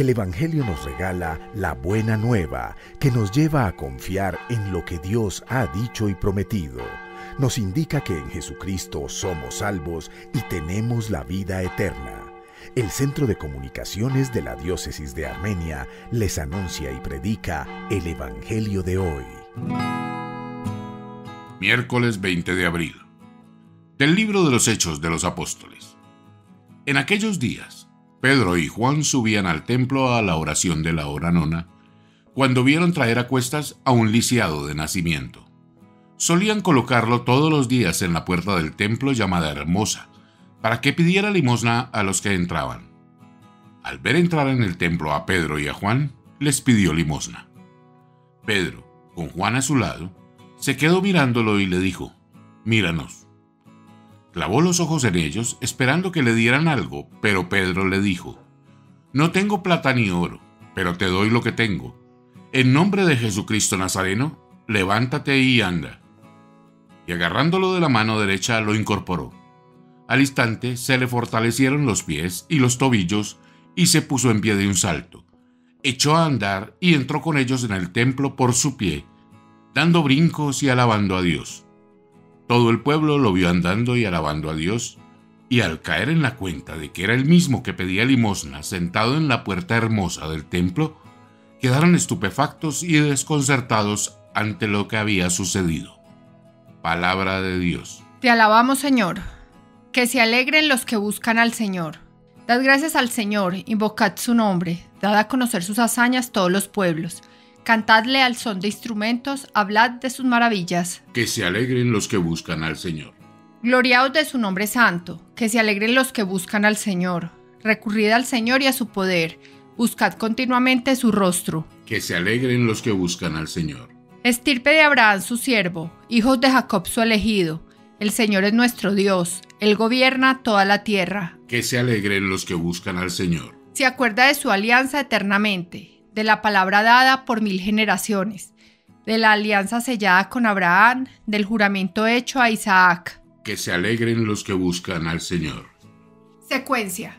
El Evangelio nos regala la buena nueva que nos lleva a confiar en lo que Dios ha dicho y prometido. Nos indica que en Jesucristo somos salvos y tenemos la vida eterna. El Centro de Comunicaciones de la Diócesis de Armenia les anuncia y predica el Evangelio de hoy. Miércoles 20 de abril. Del libro de los Hechos de los Apóstoles. En aquellos días, Pedro y Juan subían al templo a la oración de la hora nona, cuando vieron traer a cuestas a un lisiado de nacimiento. Solían colocarlo todos los días en la puerta del templo llamada Hermosa, para que pidiera limosna a los que entraban. Al ver entrar en el templo a Pedro y a Juan, les pidió limosna. Pedro, con Juan a su lado, se quedó mirándolo y le dijo, Míranos. Clavó los ojos en ellos, esperando que le dieran algo, pero Pedro le dijo, No tengo plata ni oro, pero te doy lo que tengo. En nombre de Jesucristo Nazareno, levántate y anda. Y agarrándolo de la mano derecha, lo incorporó. Al instante se le fortalecieron los pies y los tobillos y se puso en pie de un salto. Echó a andar y entró con ellos en el templo por su pie, dando brincos y alabando a Dios. Todo el pueblo lo vio andando y alabando a Dios, y al caer en la cuenta de que era el mismo que pedía limosna sentado en la puerta hermosa del templo, quedaron estupefactos y desconcertados ante lo que había sucedido. Palabra de Dios. Te alabamos, Señor. Que se alegren los que buscan al Señor. Dad gracias al Señor, invocad su nombre, dad a conocer sus hazañas todos los pueblos. Cantadle al son de instrumentos, hablad de sus maravillas. Que se alegren los que buscan al Señor. Gloriaos de su nombre santo, que se alegren los que buscan al Señor. Recurrid al Señor y a su poder, buscad continuamente su rostro. Que se alegren los que buscan al Señor. Estirpe de Abraham su siervo, hijos de Jacob su elegido. El Señor es nuestro Dios, Él gobierna toda la tierra. Que se alegren los que buscan al Señor. Se acuerda de su alianza eternamente, de la palabra dada por mil generaciones, de la alianza sellada con Abraham, del juramento hecho a Isaac. Que se alegren los que buscan al Señor. Secuencia.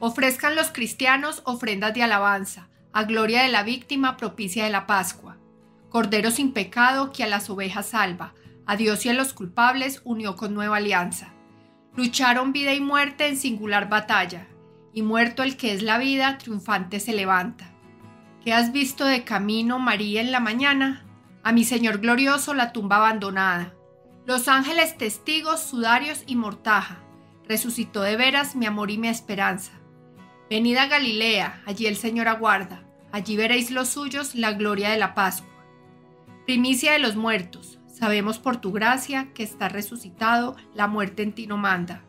Ofrezcan los cristianos ofrendas de alabanza, a gloria de la víctima propicia de la Pascua. Cordero sin pecado que a las ovejas salva, a Dios y a los culpables unió con nueva alianza. Lucharon vida y muerte en singular batalla, y muerto el que es la vida, triunfante se levanta. ¿Qué has visto de camino, María, en la mañana? A mi Señor glorioso la tumba abandonada. Los ángeles testigos, sudarios y mortaja. Resucitó de veras mi amor y mi esperanza. Venid a Galilea, allí el Señor aguarda. Allí veréis los suyos la gloria de la Pascua. Primicia de los muertos, Sabemos por tu gracia que está resucitado, la muerte en ti no manda.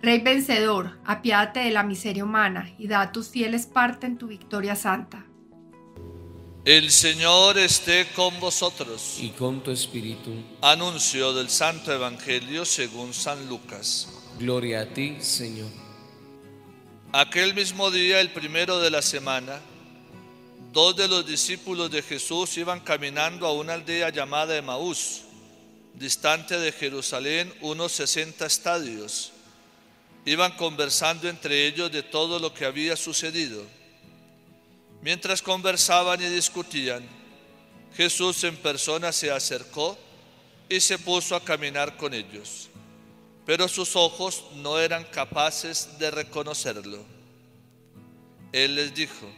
Rey vencedor, apiádate de la miseria humana y da a tus fieles parte en tu victoria santa. El Señor esté con vosotros. Y con tu espíritu. Anuncio del Santo Evangelio según San Lucas. Gloria a ti, Señor. Aquel mismo día, el primero de la semana, dos de los discípulos de Jesús iban caminando a una aldea llamada Emaús, distante de Jerusalén unos 60 estadios. Iban conversando entre ellos de todo lo que había sucedido. Mientras conversaban y discutían, Jesús en persona se acercó y se puso a caminar con ellos, pero sus ojos no eran capaces de reconocerlo. Él les dijo,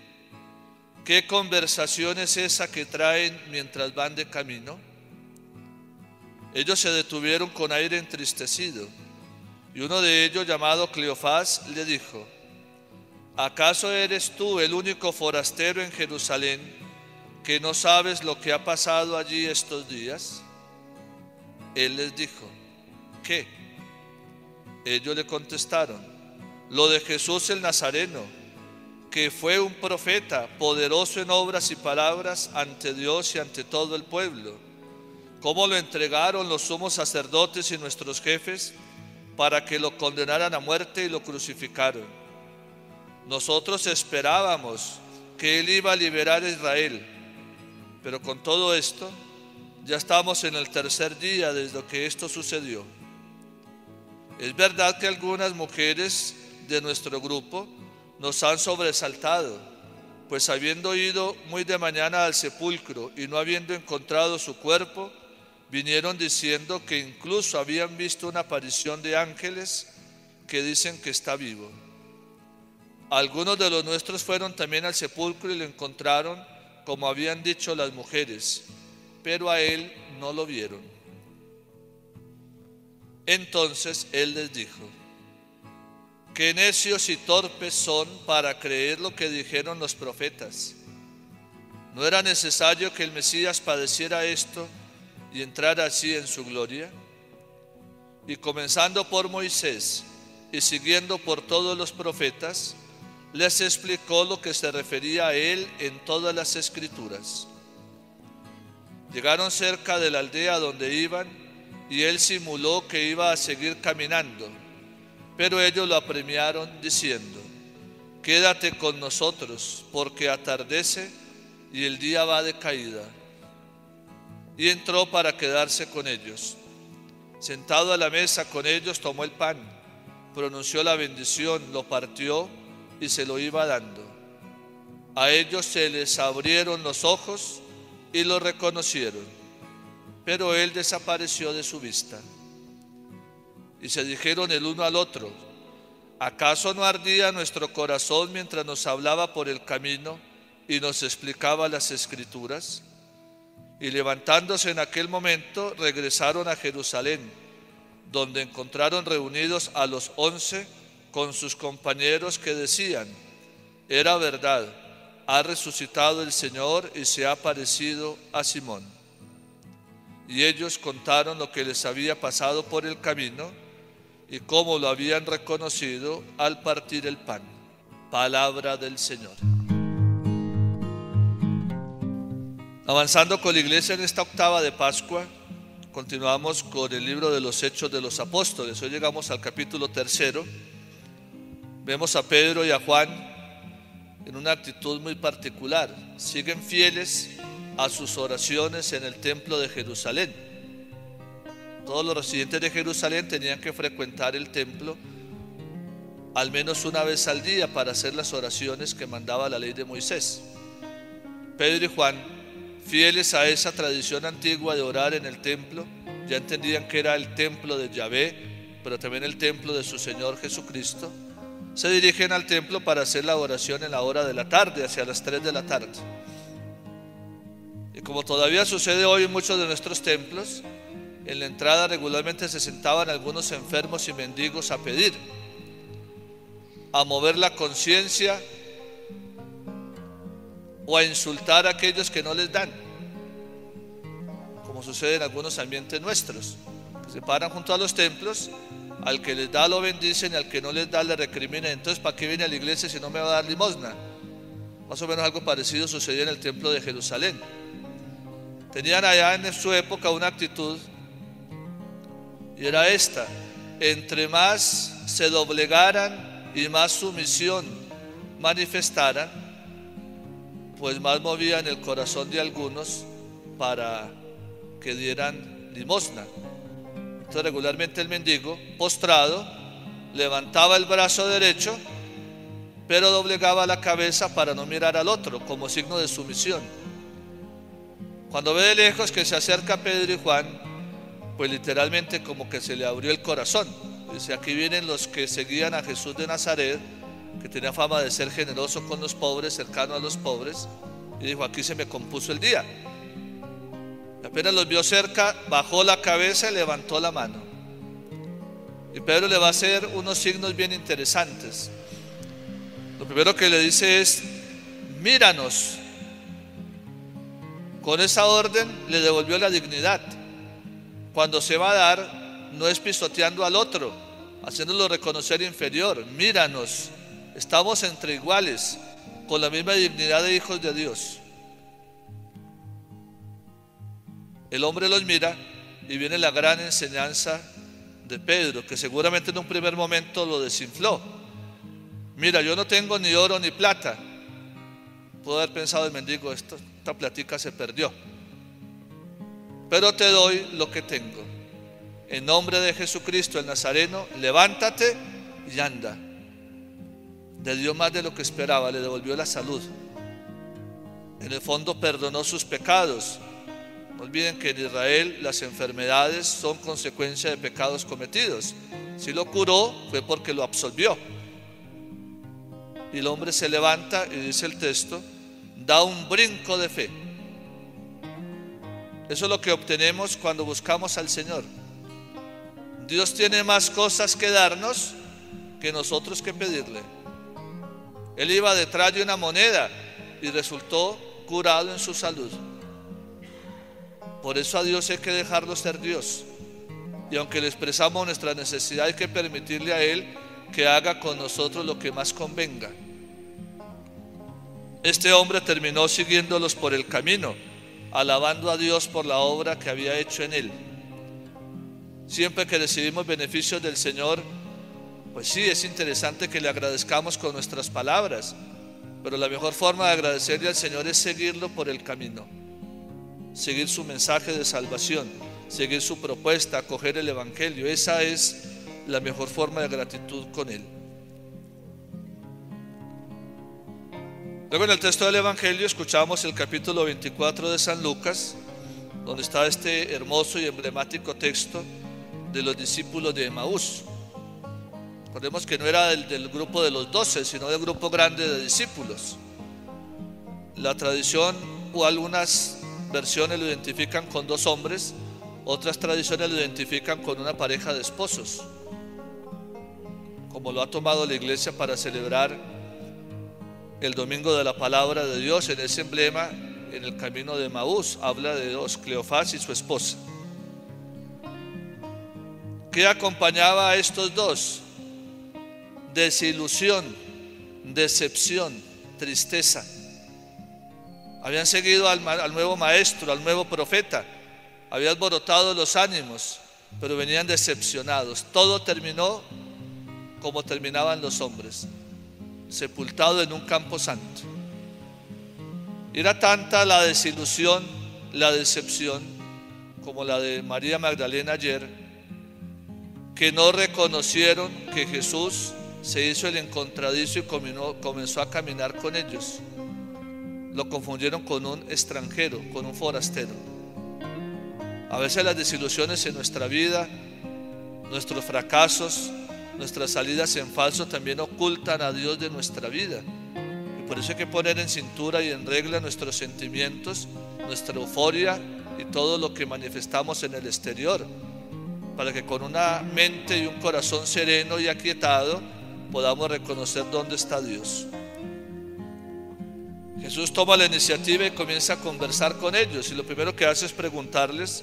¿Qué conversación es esa que traen mientras van de camino? Ellos se detuvieron con aire entristecido y uno de ellos, llamado Cleofás, le dijo, ¿acaso eres tú el único forastero en Jerusalén que no sabes lo que ha pasado allí estos días? Él les dijo, ¿qué? Ellos le contestaron, lo de Jesús el Nazareno que fue un profeta poderoso en obras y palabras ante Dios y ante todo el pueblo. Cómo lo entregaron los sumos sacerdotes y nuestros jefes para que lo condenaran a muerte y lo crucificaron. Nosotros esperábamos que Él iba a liberar a Israel, pero con todo esto ya estamos en el tercer día desde que esto sucedió. Es verdad que algunas mujeres de nuestro grupo nos han sobresaltado pues habiendo ido muy de mañana al sepulcro y no habiendo encontrado su cuerpo, vinieron diciendo que incluso habían visto una aparición de ángeles que dicen que está vivo. Algunos de los nuestros fueron también al sepulcro y lo encontraron como habían dicho las mujeres, pero a él no lo vieron. Entonces él les dijo, qué necios y torpes son para creer lo que dijeron los profetas. ¿No era necesario que el Mesías padeciera esto y entrara así en su gloria? Y comenzando por Moisés y siguiendo por todos los profetas, les explicó lo que se refería a él en todas las escrituras. Llegaron cerca de la aldea donde iban y él simuló que iba a seguir caminando, pero ellos lo apremiaron diciendo, quédate con nosotros porque atardece y el día va de caída. Y entró para quedarse con ellos. Sentado a la mesa con ellos tomó el pan, pronunció la bendición, lo partió y se lo iba dando. A ellos se les abrieron los ojos y lo reconocieron, pero él desapareció de su vista. Y se dijeron el uno al otro, ¿acaso no ardía nuestro corazón mientras nos hablaba por el camino y nos explicaba las escrituras? Y levantándose en aquel momento, regresaron a Jerusalén, donde encontraron reunidos a los once con sus compañeros que decían, era verdad, ha resucitado el Señor y se ha parecido a Simón. Y ellos contaron lo que les había pasado por el camino y cómo lo habían reconocido al partir el pan. Palabra del Señor. Avanzando con la iglesia en esta octava de Pascua, continuamos con el libro de los Hechos de los Apóstoles. Hoy llegamos al capítulo tercero Vemos a Pedro y a Juan en una actitud muy particular. Siguen fieles a sus oraciones en el templo de Jerusalén. Todos los residentes de Jerusalén tenían que frecuentar el templo al menos una vez al día para hacer las oraciones que mandaba la ley de Moisés. Pedro y Juan, fieles a esa tradición antigua de orar en el templo, ya entendían que era el templo de Yahvé, pero también el templo de su Señor Jesucristo se dirigen al templo para hacer la oración en la hora de la tarde, hacia las 3 de la tarde. Y como todavía sucede hoy en muchos de nuestros templos, en la entrada regularmente se sentaban algunos enfermos y mendigos a pedir, a mover la conciencia o a insultar a aquellos que no les dan, como sucede en algunos ambientes nuestros, se paran junto a los templos al que les da lo bendicen y al que no les da le recrimina. Entonces, ¿para qué viene a la iglesia si no me va a dar limosna? Más o menos algo parecido sucedió en el templo de Jerusalén. Tenían allá en su época una actitud y era esta. Entre más se doblegaran y más sumisión manifestaran, pues más movían el corazón de algunos para que dieran limosna. Entonces regularmente el mendigo, postrado, levantaba el brazo derecho, pero doblegaba la cabeza para no mirar al otro, como signo de sumisión. Cuando ve de lejos que se acerca Pedro y Juan, pues literalmente como que se le abrió el corazón. Dice, aquí vienen los que seguían a Jesús de Nazaret, que tenía fama de ser generoso con los pobres, cercano a los pobres, y dijo, aquí se me compuso el día. Apenas los vio cerca, bajó la cabeza y levantó la mano. Y Pedro le va a hacer unos signos bien interesantes. Lo primero que le dice es, míranos. Con esa orden le devolvió la dignidad. Cuando se va a dar, no es pisoteando al otro, haciéndolo reconocer inferior. Míranos, estamos entre iguales, con la misma dignidad de hijos de Dios. El hombre los mira y viene la gran enseñanza de Pedro, que seguramente en un primer momento lo desinfló. Mira, yo no tengo ni oro ni plata. Puedo haber pensado el mendigo, esta platica se perdió. Pero te doy lo que tengo. En nombre de Jesucristo el Nazareno, levántate y anda. Le dio más de lo que esperaba, le devolvió la salud. En el fondo perdonó sus pecados. Olviden que en Israel las enfermedades son consecuencia de pecados cometidos. Si lo curó fue porque lo absolvió. Y el hombre se levanta y dice el texto, da un brinco de fe. Eso es lo que obtenemos cuando buscamos al Señor. Dios tiene más cosas que darnos que nosotros que pedirle. Él iba detrás de una moneda y resultó curado en su salud. Por eso a Dios hay que dejarlo ser Dios. Y aunque le expresamos nuestra necesidad, hay que permitirle a Él que haga con nosotros lo que más convenga. Este hombre terminó siguiéndolos por el camino, alabando a Dios por la obra que había hecho en él. Siempre que recibimos beneficios del Señor, pues sí, es interesante que le agradezcamos con nuestras palabras, pero la mejor forma de agradecerle al Señor es seguirlo por el camino, seguir su mensaje de salvación, seguir su propuesta, acoger el Evangelio. Esa es la mejor forma de gratitud con Él. Luego en el texto del Evangelio escuchamos el capítulo 24 de San Lucas, donde está este hermoso y emblemático texto de los discípulos de Emaús. Recordemos que no era del, del grupo de los doce, sino del grupo grande de discípulos. La tradición o algunas versiones lo identifican con dos hombres, otras tradiciones lo identifican con una pareja de esposos, como lo ha tomado la iglesia para celebrar el domingo de la palabra de Dios en ese emblema en el camino de Maús habla de dos, Cleofás y su esposa. ¿Qué acompañaba a estos dos? Desilusión, decepción, tristeza. Habían seguido al, nuevo maestro, al nuevo profeta, habían alborotado los ánimos, pero venían decepcionados. Todo terminó como terminaban los hombres sepultado en un campo santo. Era tanta la desilusión, la decepción, como la de María Magdalena ayer, que no reconocieron que Jesús se hizo el encontradizo y comenzó a caminar con ellos. Lo confundieron con un extranjero, con un forastero. A veces las desilusiones en nuestra vida, nuestros fracasos, nuestras salidas en falso también ocultan a Dios de nuestra vida. Y por eso hay que poner en cintura y en regla nuestros sentimientos, nuestra euforia y todo lo que manifestamos en el exterior, para que con una mente y un corazón sereno y aquietado podamos reconocer dónde está Dios. Jesús toma la iniciativa y comienza a conversar con ellos y lo primero que hace es preguntarles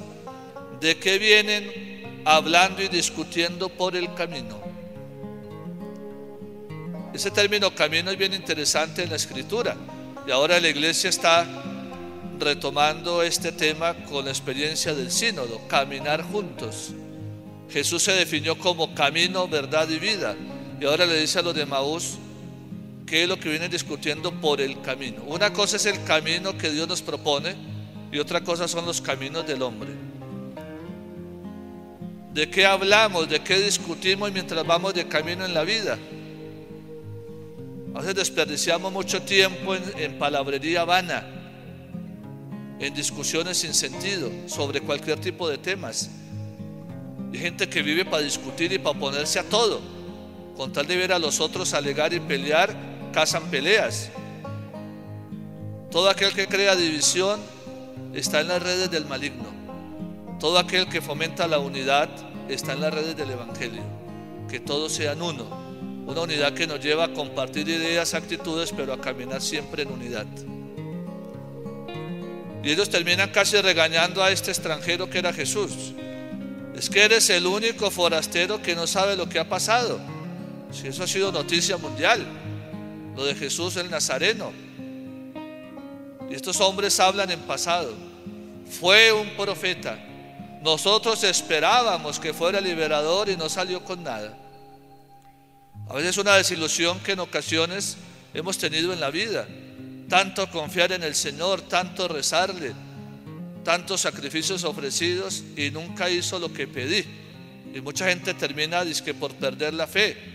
de qué vienen hablando y discutiendo por el camino. Ese término camino es bien interesante en la escritura y ahora la iglesia está retomando este tema con la experiencia del sínodo, caminar juntos. Jesús se definió como camino, verdad y vida y ahora le dice a los de Maús qué es lo que vienen discutiendo por el camino. Una cosa es el camino que Dios nos propone y otra cosa son los caminos del hombre. ¿De qué hablamos? ¿De qué discutimos mientras vamos de camino en la vida? A veces desperdiciamos mucho tiempo en, palabrería vana, en discusiones sin sentido sobre cualquier tipo de temas. Hay gente que vive para discutir y para oponerse a todo. Con tal de ver a los otros alegar y pelear, cazan peleas. Todo aquel que crea división está en las redes del maligno. Todo aquel que fomenta la unidad está en las redes del Evangelio. Que todos sean uno una unidad que nos lleva a compartir ideas, actitudes, pero a caminar siempre en unidad. Y ellos terminan casi regañando a este extranjero que era Jesús. Es que eres el único forastero que no sabe lo que ha pasado. Si eso ha sido noticia mundial, lo de Jesús el Nazareno. Y estos hombres hablan en pasado. Fue un profeta. Nosotros esperábamos que fuera liberador y no salió con nada. A veces una desilusión que en ocasiones hemos tenido en la vida. Tanto confiar en el Señor, tanto rezarle, tantos sacrificios ofrecidos y nunca hizo lo que pedí. Y mucha gente termina que por perder la fe.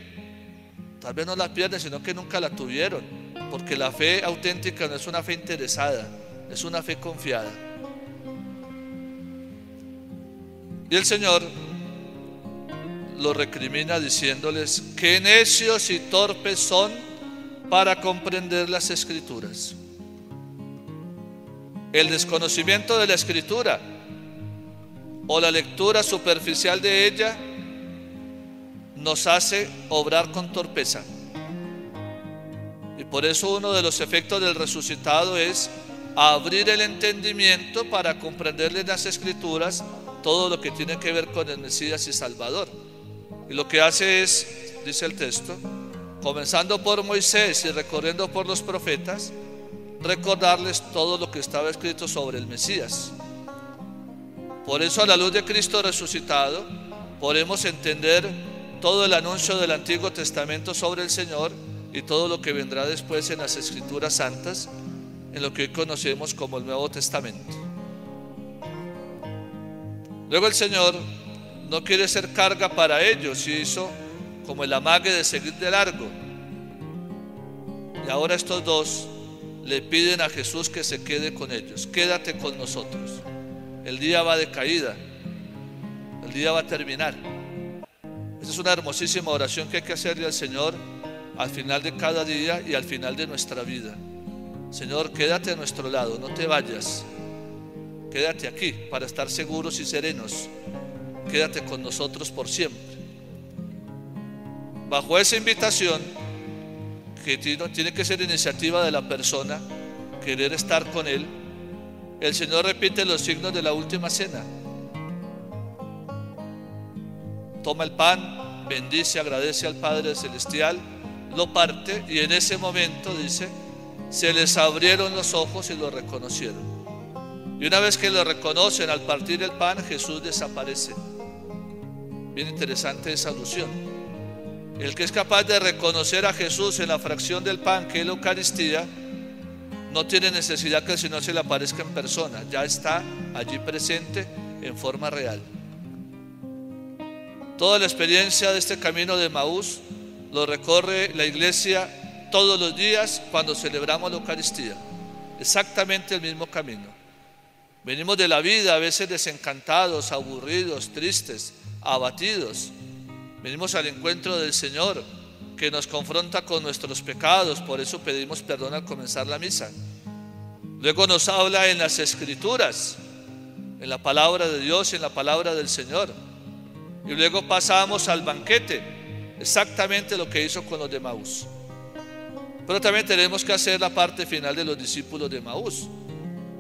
Tal vez no la pierden, sino que nunca la tuvieron. porque la fe auténtica no es una fe interesada, es una fe confiada. Y el Señor lo recrimina diciéndoles, qué necios y torpes son para comprender las escrituras. El desconocimiento de la escritura o la lectura superficial de ella nos hace obrar con torpeza. Y por eso uno de los efectos del resucitado es abrir el entendimiento para comprenderle en las escrituras todo lo que tiene que ver con el Mesías y Salvador. Y lo que hace es, dice el texto, comenzando por Moisés y recorriendo por los profetas, recordarles todo lo que estaba escrito sobre el Mesías. Por eso a la luz de Cristo resucitado podemos entender todo el anuncio del Antiguo Testamento sobre el Señor y todo lo que vendrá después en las Escrituras Santas, en lo que hoy conocemos como el Nuevo Testamento. Luego el Señor no quiere ser carga para ellos y hizo como el amague de seguir de largo. Y ahora estos dos le piden a Jesús que se quede con ellos. Quédate con nosotros. El día va de caída. El día va a terminar. Esa es una hermosísima oración que hay que hacerle al Señor al final de cada día y al final de nuestra vida. Señor, quédate a nuestro lado, no te vayas. Quédate aquí para estar seguros y serenos quédate con nosotros por siempre. Bajo esa invitación, que tiene que ser iniciativa de la persona, querer estar con Él, el Señor repite los signos de la última cena. Toma el pan, bendice, agradece al Padre Celestial, lo parte y en ese momento dice, se les abrieron los ojos y lo reconocieron. Y una vez que lo reconocen al partir el pan, Jesús desaparece. Bien interesante esa alusión. El que es capaz de reconocer a Jesús en la fracción del pan que es la Eucaristía, no tiene necesidad que el Señor se le aparezca en persona, ya está allí presente en forma real. Toda la experiencia de este camino de Maús lo recorre la iglesia todos los días cuando celebramos la Eucaristía. Exactamente el mismo camino. Venimos de la vida a veces desencantados, aburridos, tristes, abatidos. Venimos al encuentro del Señor que nos confronta con nuestros pecados, por eso pedimos perdón al comenzar la misa. Luego nos habla en las escrituras, en la palabra de Dios, en la palabra del Señor. Y luego pasamos al banquete, exactamente lo que hizo con los de Maús. Pero también tenemos que hacer la parte final de los discípulos de Maús.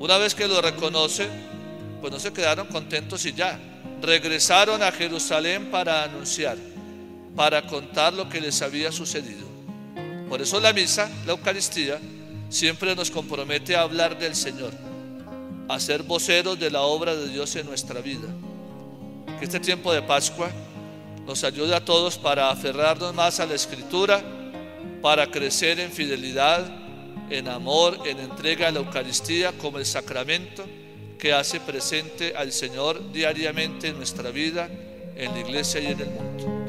Una vez que lo reconocen, pues no se quedaron contentos y ya regresaron a Jerusalén para anunciar, para contar lo que les había sucedido. Por eso la misa, la Eucaristía, siempre nos compromete a hablar del Señor, a ser voceros de la obra de Dios en nuestra vida. Que este tiempo de Pascua nos ayude a todos para aferrarnos más a la Escritura, para crecer en fidelidad, en amor, en entrega a la Eucaristía como el sacramento que hace presente al Señor diariamente en nuestra vida, en la iglesia y en el mundo.